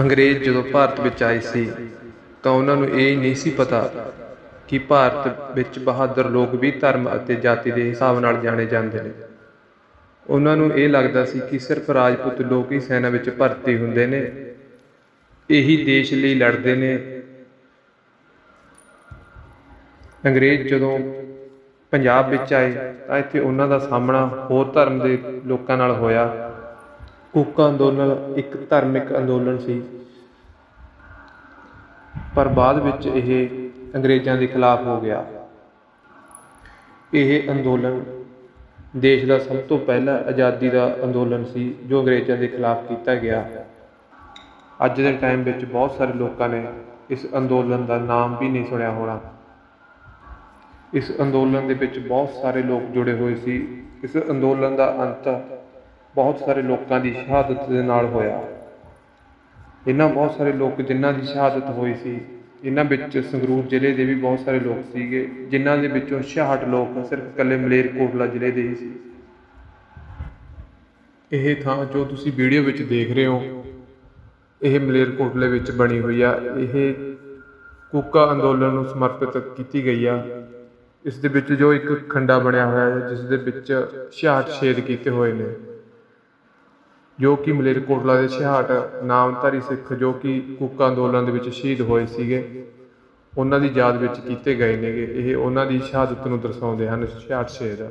ਅੰਗਰੇਜ਼ ਜਦੋਂ ਭਾਰਤ ਵਿੱਚ ਆਏ ਸੀ, ਤਾਂ ਉਹਨਾਂ ਨੂੰ ਇਹ ਨਹੀਂ ਸੀ ਪਤਾ ਕਿ ਭਾਰਤ ਵਿੱਚ ਬਹਾਦਰ ਲੋਕ ਵੀ ਧਰਮ ਅਤੇ ਜਾਤੀ ਦੇ ਹਿਸਾਬ ਨਾਲ ਜਾਣੇ ਜਾਂਦੇ ਨੇ। ਉਹਨਾਂ ਨੂੰ ਇਹ ਲੱਗਦਾ ਸੀ ਕਿ ਸਿਰਫ ਰਾਜਪੂਤ ਲੋਕ ਹੀ ਸੈਨਾ ਵਿੱਚ ਭਰਤੀ ਹੁੰਦੇ ਨੇ। ਇਹੀ ਦੇਸ਼ ਲਈ ਲੜਦੇ ਨੇ। ਅੰਗਰੇਜ਼ ਜਦੋਂ ਪੰਜਾਬ ਵਿੱਚ ਆਏ, ਤਾਂ ਇੱਥੇ ਉਹਨਾਂ ਦਾ ਸਾਹਮਣਾ ਹੋਰ ਧਰਮ ਦੇ ਲੋਕਾਂ ਨਾਲ ਹੋਇਆ। ਕੂਕਾ ਅੰਦੋਲਨ ਇੱਕ ਧਾਰਮਿਕ ਅੰਦੋਲਨ ਸੀ। ਪਰ ਬਾਅਦ ਵਿੱਚ ਇਹ ਅੰਗਰੇਜ਼ਾਂ ਦੇ ਖਿਲਾਫ ਹੋ ਗਿਆ। ਇਹ ਅੰਦੋਲਨ ਦੇਸ਼ ਦਾ ਸਭ ਤੋਂ ਪਹਿਲਾ ਆਜ਼ਾਦੀ ਦਾ ਅੰਦੋਲਨ ਸੀ, ਜੋ ਅੰਗਰੇਜ਼ਾਂ ਦੇ ਖਿਲਾਫ ਕੀਤਾ ਗਿਆ। ਅੱਜ ਦੇ ਟਾਈਮ ਵਿੱਚ ਬਹੁਤ ਸਾਰੇ ਲੋਕਾਂ ਨੇ ਇਸ ਅੰਦੋਲਨ ਦਾ ਨਾਮ ਵੀ ਨਹੀਂ ਸੁਣਿਆ ਹੋਣਾ। ਇਸ ਅੰਦੋਲਨ ਦੇ ਵਿੱਚ ਬਹੁਤ ਸਾਰੇ ਲੋਕ ਜੁੜੇ ਹੋਏ ਸੀ। ਇਸ ਅੰਦੋਲਨ ਦਾ ਅੰਤ ਬਹੁਤ ਸਾਰੇ ਲੋਕਾਂ ਦੀ ਸ਼ਹਾਦਤ ਦੇ ਨਾਲ ਹੋਇਆ। ਇਹਨਾਂ ਬਹੁਤ ਸਾਰੇ ਲੋਕ ਜਿਨ੍ਹਾਂ ਦੀ ਸ਼ਹਾਦਤ ਹੋਈ ਸੀ, ਇਹਨਾਂ ਵਿੱਚ ਸੰਗਰੂਰ ਜ਼ਿਲ੍ਹੇ ਦੇ ਵੀ ਬਹੁਤ ਸਾਰੇ ਲੋਕ ਸੀਗੇ, ਜਿਨ੍ਹਾਂ ਦੇ ਵਿੱਚੋਂ 66 ਲੋਕ ਸਿਰਫ ਇਕੱਲੇ ਮਲੇਰਕੋਟਲਾ ਜ਼ਿਲ੍ਹੇ ਦੇ ਹੀ ਸੀ। ਇਹ ਥਾਂ ਜੋ ਤੁਸੀਂ ਵੀਡੀਓ ਵਿੱਚ ਦੇਖ ਰਹੇ ਹੋ, ਇਹ ਮਲੇਰਕੋਟਲੇ ਵਿੱਚ ਬਣੀ ਹੋਈ ਆ। ਇਹ ਕੂਕਾ ਅੰਦੋਲਨ ਨੂੰ ਸਮਰਪਿਤ ਕੀਤੀ ਗਈ ਆ। ਇਸ ਦੇ ਵਿੱਚ ਜੋ ਇੱਕ ਖੰਡਾ ਬਣਿਆ ਹੋਇਆ ਹੈ, ਜਿਸ ਦੇ ਵਿੱਚ 66 ਛੇਦ ਕੀਤੇ ਹੋਏ ਨੇ। ਜੋ ਕਿ ਮਲੇਰਕੋਟਲਾ ਦੇ 66 ਨਾਮਧਾਰੀ ਸਿੱਖ ਜੋ ਕਿ ਕੁੱਕ ਅੰਦੋਲਨ ਦੇ ਵਿੱਚ ਸ਼ਹੀਦ ਹੋਏ ਸੀਗੇ, ਉਹਨਾਂ ਦੀ ਯਾਦ ਵਿੱਚ ਕੀਤੇ ਗਏ ਨੇਗੇ। ਇਹ ਉਹਨਾਂ ਦੀ ਸ਼ਹਾਦਤ ਨੂੰ ਦਰਸਾਉਂਦੇ ਹਨ 66 ਛੇਦ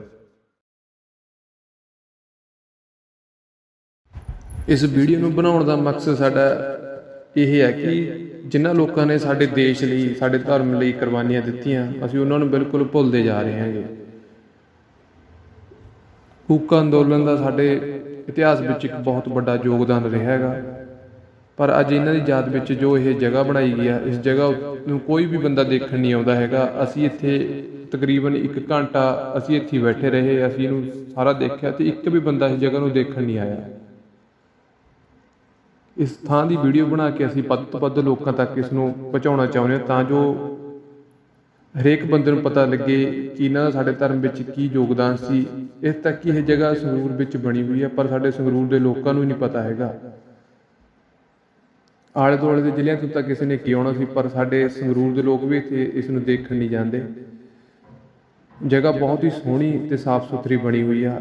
ਇਸ ਵੀਡੀਓ ਨੂੰ ਬਣਾਉਣ ਦਾ ਮਕਸਦ ਸਾਡਾ ਇਹ ਹੈ ਕਿ ਜਿਨ੍ਹਾਂ ਲੋਕਾਂ ਨੇ ਸਾਡੇ ਦੇਸ਼ ਲਈ, ਸਾਡੇ ਧਰਮ ਲਈ ਕੁਰਬਾਨੀਆਂ ਦਿੱਤੀਆਂ, ਅਸੀਂ ਉਹਨਾਂ ਨੂੰ ਬਿਲਕੁਲ ਭੁੱਲਦੇ ਜਾ ਰਹੇ ਹਾਂਗੇ। ਕੂਕਾ ਅੰਦੋਲਨ ਦਾ ਸਾਡੇ ਇਤਿਹਾਸ ਵਿੱਚ ਇੱਕ ਬਹੁਤ ਵੱਡਾ ਯੋਗਦਾਨ ਰਿਹਾ ਹੈਗਾ। ਪਰ ਅੱਜ ਇਹਨਾਂ ਦੀ ਯਾਦ ਵਿੱਚ ਜੋ ਇਹ ਜਗ੍ਹਾ ਬਣਾਈ ਗਈ ਆ ਇਸ ਜਗ੍ਹਾ ਨੂੰ ਕੋਈ ਵੀ ਬੰਦਾ ਦੇਖਣ ਨਹੀਂ ਆਉਂਦਾ ਹੈਗਾ। ਅਸੀਂ ਇੱਥੇ ਤਕਰੀਬਨ 1 ਘੰਟਾ ਅਸੀਂ ਇੱਥੇ ਬੈਠੇ ਰਹੇ ਅਸੀਂ ਇਹਨੂੰ ਸਾਰਾ ਦੇਖਿਆ ਤੇ ਇੱਕ ਵੀ ਬੰਦਾ ਇਸ ਜਗ੍ਹਾ ਨੂੰ ਦੇਖਣ ਨਹੀਂ ਆਇਆ। ਇਸ ਥਾਂ ਦੀ ਵੀਡੀਓ ਬਣਾ ਕੇ ਅਸੀਂ ਵੱਧ ਤੋਂ ਵੱਧ ਲੋਕਾਂ ਤੱਕ ਇਸ ਨੂੰ ਪਹੁੰਚਾਉਣਾ ਚਾਹੁੰਦੇ ਹਾਂ ਤਾਂ ਜੋ ਹਰੇਕ ਬੰਦੇ ਨੂੰ ਪਤਾ ਲੱਗੇ ਕਿ ਇਹਨਾਂ ਦਾ ਸਾਡੇ ਧਰਮ ਵਿੱਚ ਕੀ ਯੋਗਦਾਨ ਸੀ, ਇਸ ਤੱਕ ਕਿ ਇਹ ਜਗ੍ਹਾ ਸੰਗਰੂਰ ਵਿੱਚ ਬਣੀ ਹੋਈ ਹੈ, ਪਰ ਸਾਡੇ ਸੰਗਰੂਰ ਦੇ ਲੋਕਾਂ ਨੂੰ ਹੀ ਨਹੀਂ ਪਤਾ ਹੈਗਾ। ਆਲੇ ਦੁਆਲੇ ਦੇ ਜ਼ਿਲ੍ਹਿਆਂ ਤੋਂ ਤਾਂ ਕਿਸੇ ਨੇ ਕੀ ਆਉਣਾ ਸੀ, ਪਰ ਸਾਡੇ ਸੰਗਰੂਰ ਦੇ ਲੋਕ ਵੀ ਇੱਥੇ ਇਸ ਨੂੰ ਦੇਖਣ ਨਹੀਂ ਜਾਂਦੇ। ਜਗ੍ਹਾ ਬਹੁਤ ਹੀ ਸੋਹਣੀ ਤੇ ਸਾਫ਼ ਸੁਥਰੀ ਬਣੀ ਹੋਈ ਆ।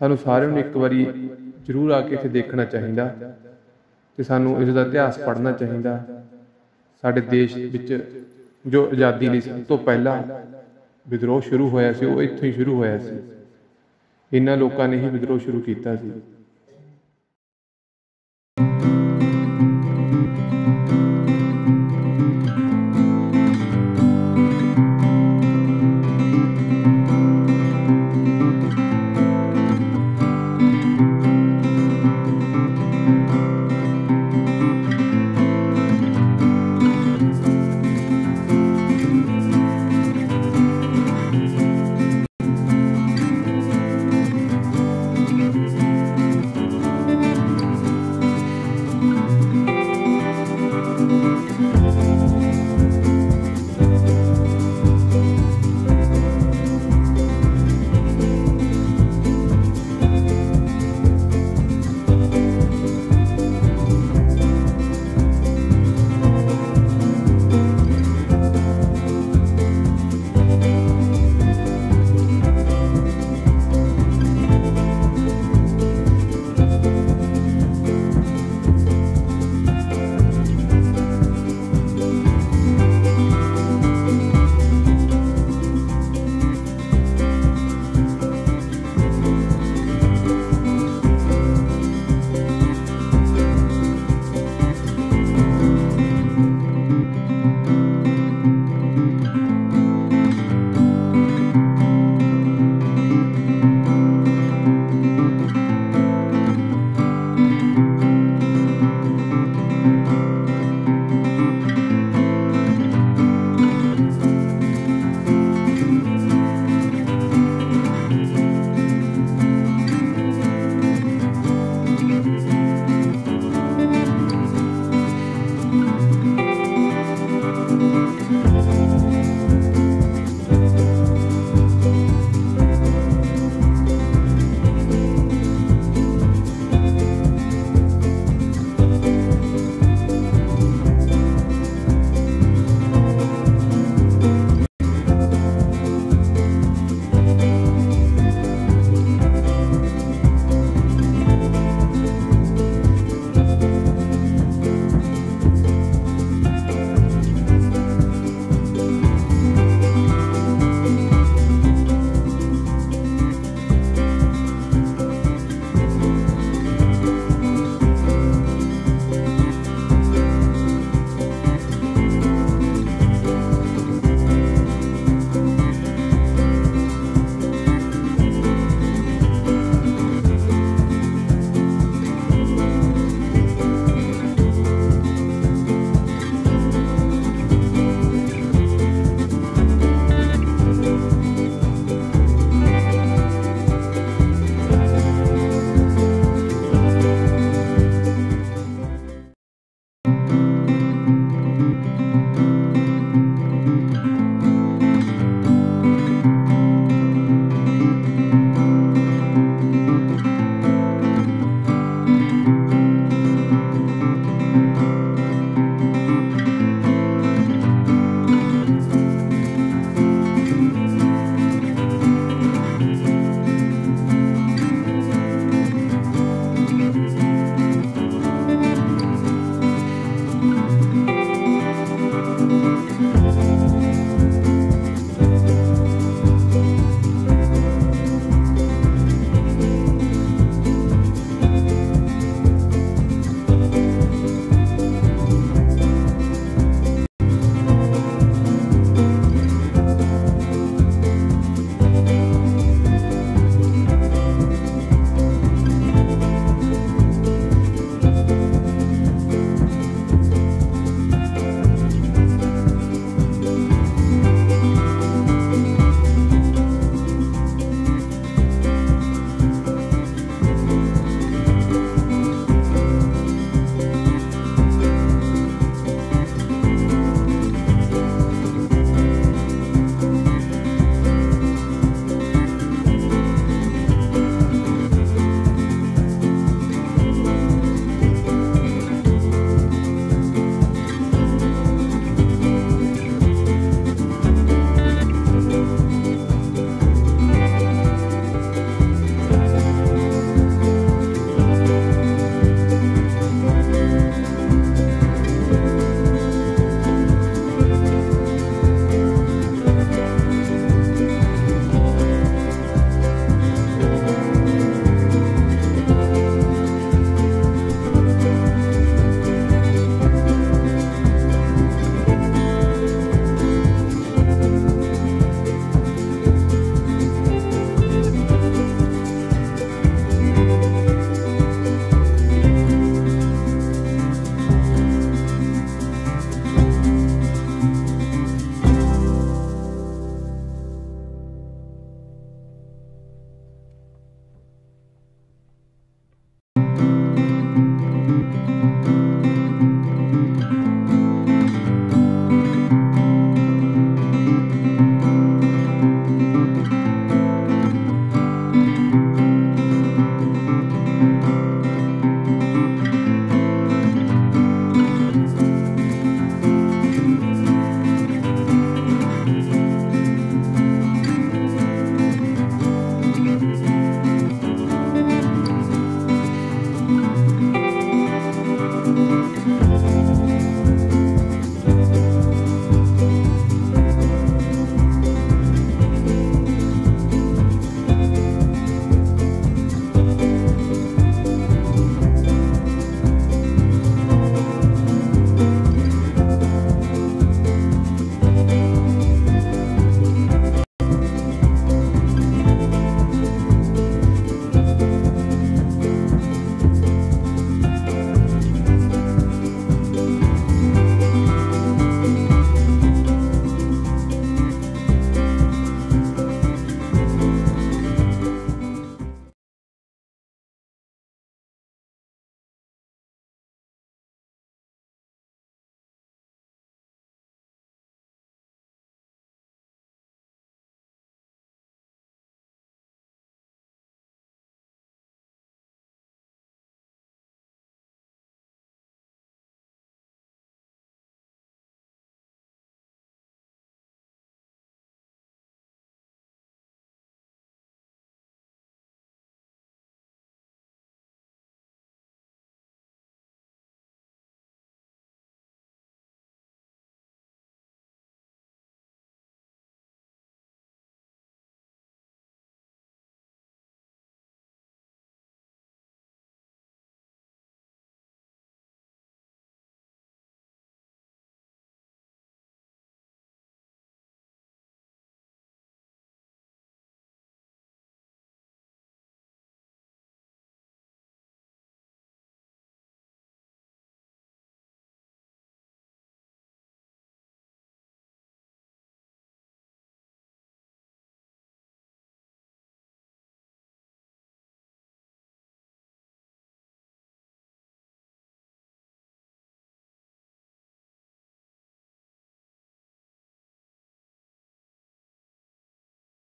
ਸਾਨੂੰ ਸਾਰਿਆਂ ਨੂੰ ਇੱਕ ਵਾਰੀ ਜ਼ਰੂਰ ਆ ਕੇ ਇੱਥੇ ਦੇਖਣਾ ਚਾਹੀਦਾ ਤੇ ਸਾਨੂੰ ਇਸ ਦਾ ਇਤਿਹਾਸ ਪੜ੍ਹਨਾ ਚਾਹੀਦਾ। ਸਾਡੇ ਦੇਸ਼ ਵਿੱਚ ਜੋ ਆਜ਼ਾਦੀ ਲਈ ਸਭ ਤੋਂ ਪਹਿਲਾਂ ਵਿਦਰੋਹ ਸ਼ੁਰੂ ਹੋਇਆ ਸੀ, ਉਹ ਇੱਥੋਂ ਹੀ ਸ਼ੁਰੂ ਹੋਇਆ ਸੀ। ਇਹਨਾਂ ਲੋਕਾਂ ਨੇ ਹੀ ਵਿਦਰੋਹ ਸ਼ੁਰੂ ਕੀਤਾ ਸੀ।